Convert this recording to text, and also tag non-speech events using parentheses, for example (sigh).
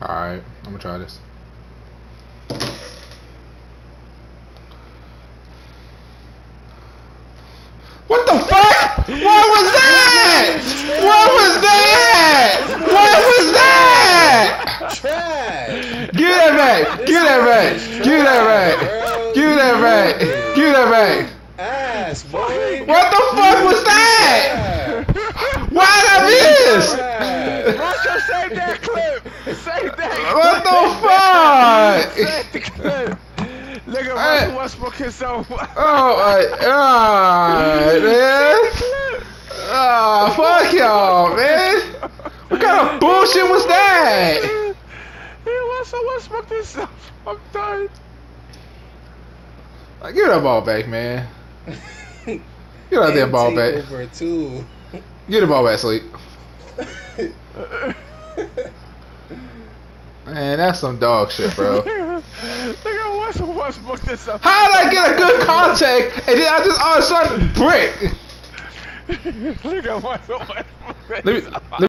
Alright, I'm gonna try this. What the fuck? What was that? What was that? What was that? Trash. Give that back! Give that back! Give that back! Give that back! Give that back! Ass, boy. What the fuck was that? Why did I miss? Macho, save that clip! Save that What the (laughs) fuck? Save the clip! Look at Hey. Russell Westbrook himself. Oh my god, man. Oh, fuck y'all, man. What kind of bullshit was that? He Russell Westbrook himself. I'm done. Like, give that ball back, man. Give that damn (laughs) ball back. Over two. Get the ball back, sleep. (laughs) Man, that's some dog shit, bro. Look at Russell Westbrook himself. How did I get a good contact and then I just all of a sudden brick? Look at Russell Westbrook. Let me, let me